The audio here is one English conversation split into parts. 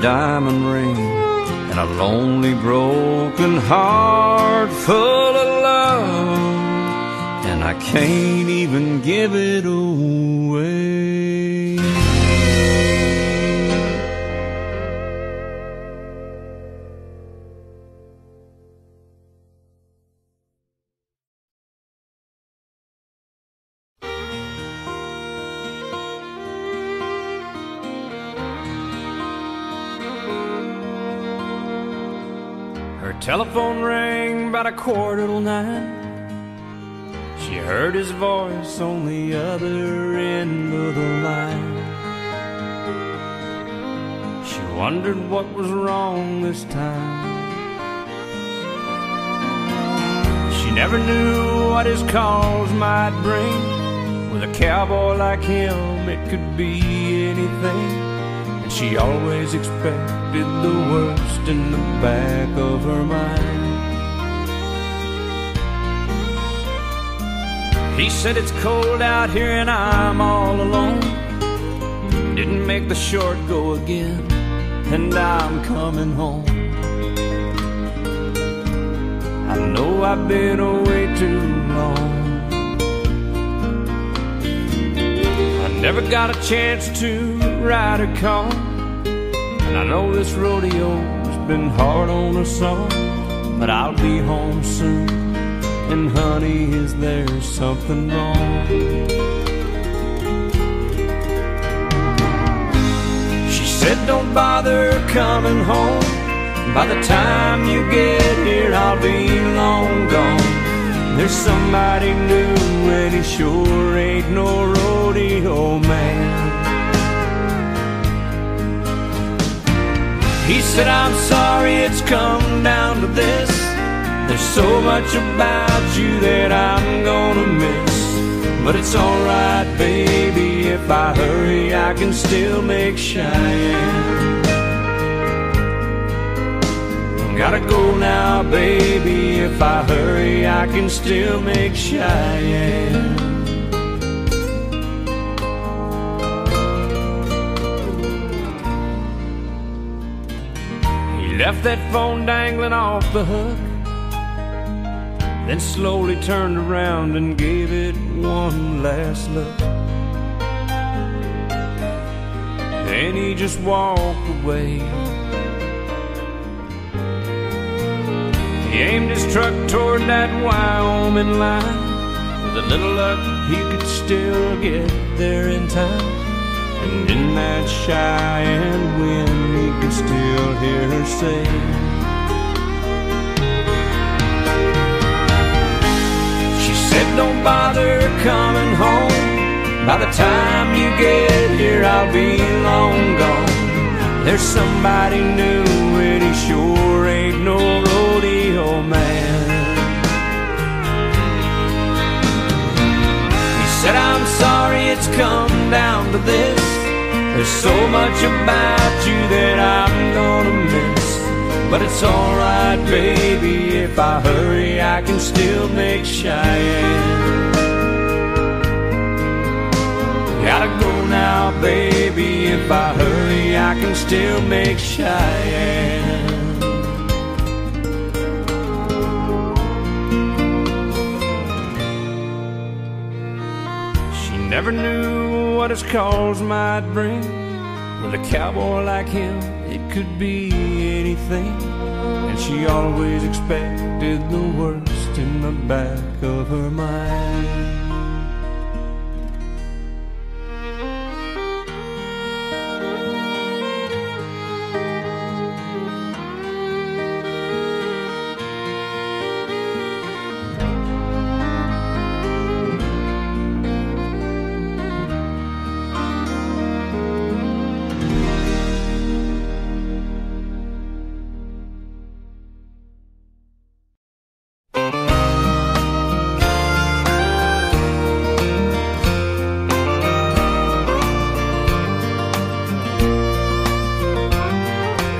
diamond ring and a lonely broken heart full of love and I can't even give it away Telephone rang about a quarter till nine. She heard his voice on the other end of the line. She wondered what was wrong this time. She never knew what his calls might bring. With a cowboy like him, it could be anything. And she always expected the worst in the back of her mind. He said it's cold out here and I'm all alone. Didn't make the short go again, and I'm coming home. I know I've been away too long. I never got a chance to ride a car. And I know this rodeo's been hard on us all. But I'll be home soon. And honey, is there something wrong? She said, Don't bother coming home. By the time you get here, I'll be long gone. There's somebody new, and he sure ain't no rodeo man. He said, I'm sorry it's come down to this. There's so much about you that I'm gonna miss. But it's alright, baby, if I hurry, I can still make Cheyenne. Gotta go now, baby, if I hurry, I can still make Cheyenne. Left that phone dangling off the hook. Then slowly turned around and gave it one last look. Then he just walked away. He aimed his truck toward that Wyoming line. With a little luck, he could still get there in time. And in that Cheyenne wind, he could still hear her say. She said, Don't bother coming home. By the time you get here, I'll be long gone. There's somebody new, and he sure ain't no rodeo man. He said, I'm sorry it's come down to this. There's so much about you that I'm gonna miss. But it's alright, baby, if I hurry, I can still make Cheyenne. Gotta go now, baby, if I hurry, I can still make Cheyenne. She never knew what his calls might bring. With a cowboy like him, it could be anything. And she always expected the worst in the back of her mind.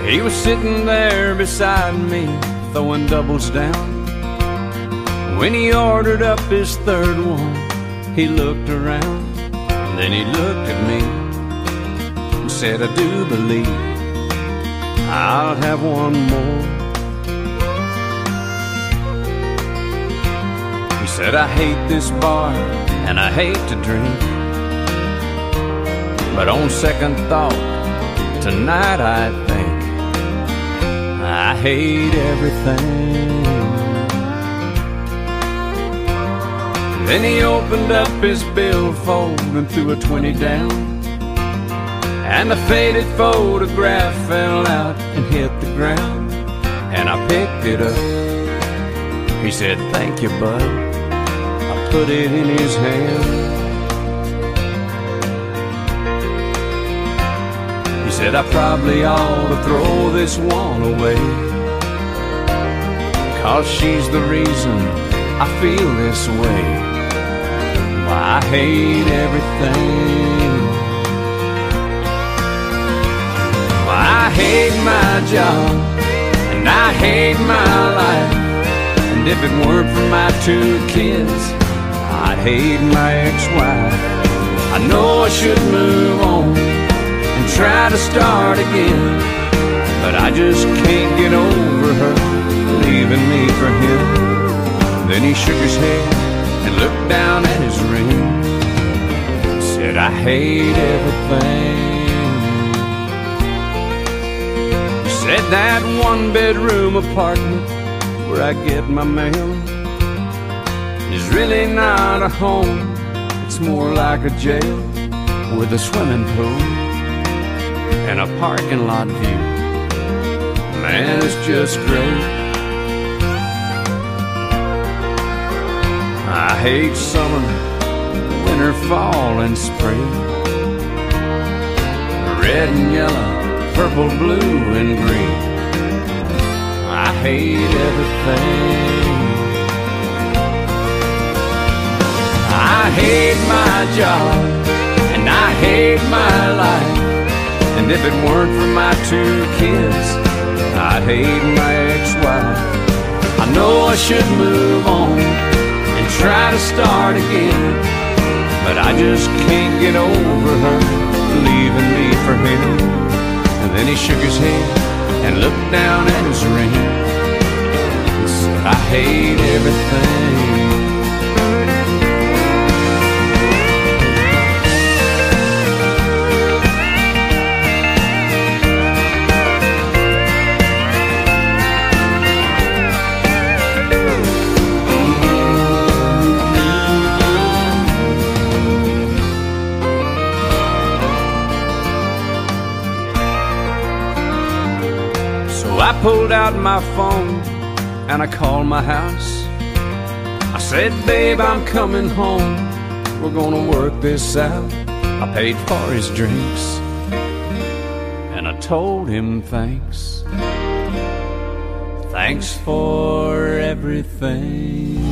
He was sitting there beside me, throwing doubles down. When he ordered up his third one, he looked around. Then he looked at me and said, I do believe I'll have one more. He said, I hate this bar and I hate to drink. But on second thought, tonight I think I hate everything. Then he opened up his billfold and threw a 20 down. And the faded photograph fell out and hit the ground. And I picked it up. He said, Thank you, bud. I put it in his hand. Said, I probably ought to throw this one away. Cause she's the reason I feel this way. Why, I hate everything. Why, I hate my job and I hate my life. And if it weren't for my two kids, I'd hate my ex-wife. I know I should move on try to start again, but I just can't get over her leaving me for him. Then he shook his head and looked down at his ring. Said, I hate everything. Said that one bedroom apartment where I get my mail is really not a home. It's more like a jail with a swimming pool and a parking lot view. Man, it's just great. I hate summer, winter, fall, and spring. Red and yellow, purple, blue, and green. I hate everything. I hate my job, and I hate my life. And if it weren't for my two kids, I'd hate my ex-wife. I know I should move on and try to start again. But I just can't get over her leaving me for him. And then he shook his head and looked down at pulled out my phone and I called my house. I said, Babe, I'm coming home. We're gonna work this out. I paid for his drinks and I told him thanks. Thanks for everything.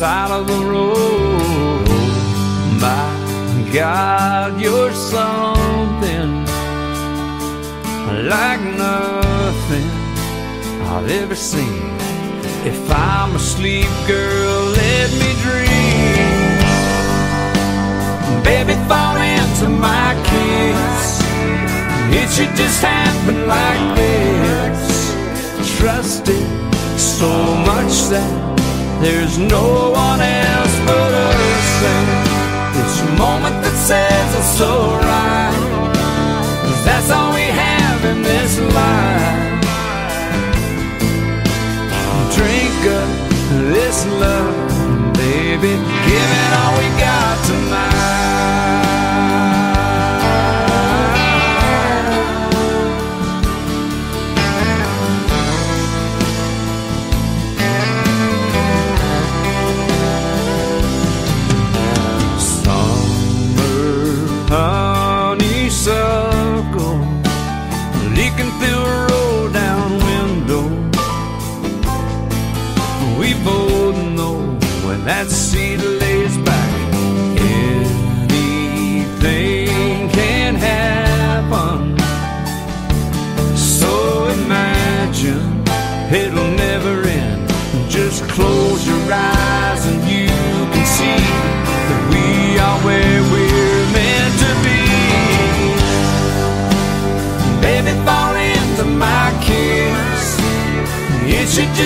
Side of the road. My God, you're something like nothing I've ever seen. If I'm asleep, girl, let me dream. Baby, fall into my kiss. It should just happen like this. Trust it so much that there's no one else but us. And this moment that says it's alright Cause that's all we have in this life. Drink up this love, baby. Give it all we got tonight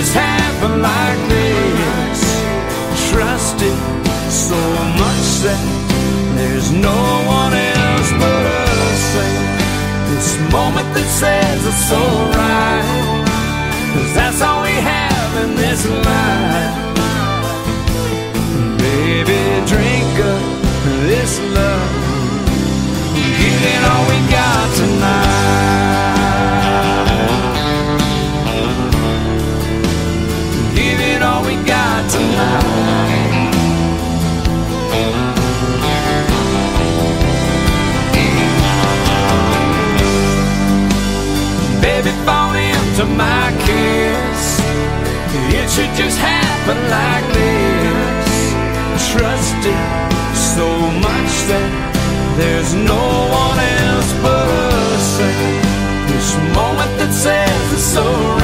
Just happen like this. Trust it so much that there's no one else but us. This moment that says it's alright. That's all we have in this life. It should just happen like this. Trust it so much that there's no one else but us. This moment that says it's so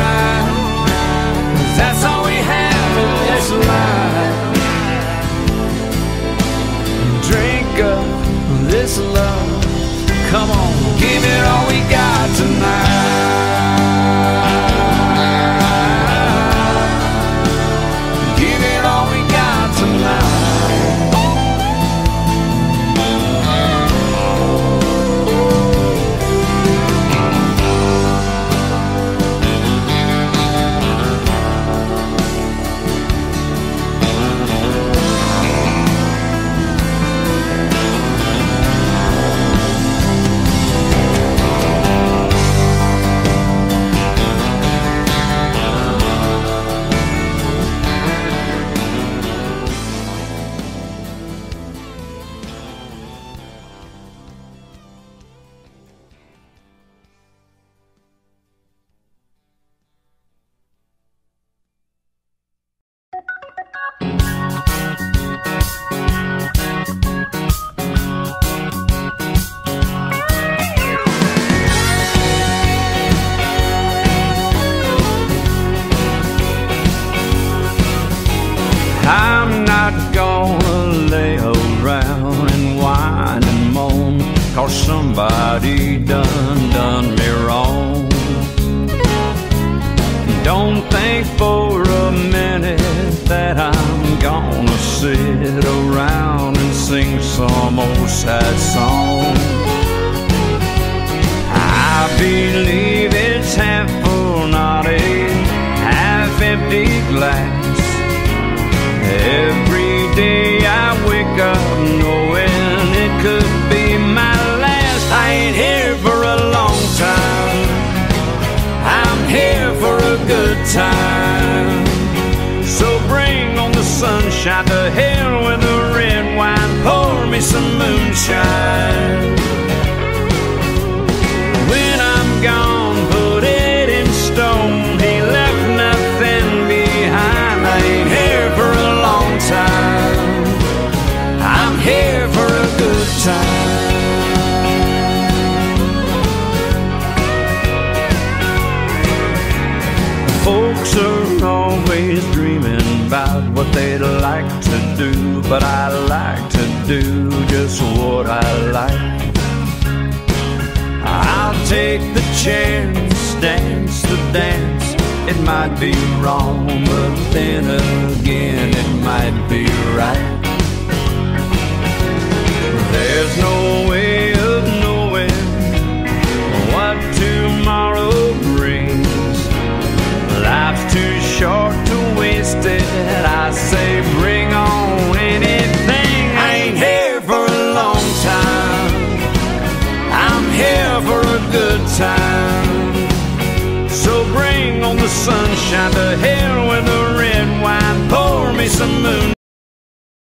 sing some old sad song I believe it's half full, not a half empty glass Every day I wake up knowing it could be my last. I ain't here for a long time. I'm here for a good time. So bring on the sunshine to hell with me some moonshine. When I'm gone, put it in stone. He left nothing behind. I ain't here for a long time. I'm here for a good time. Folks are always dreaming about what they'd like to do, but I like do just what I like. I'll take the chance, dance the dance. It might be wrong, but then again, it might be right.